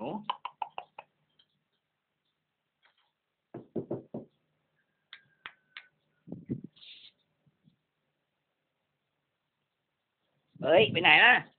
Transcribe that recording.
No? Đấy, bên này đó.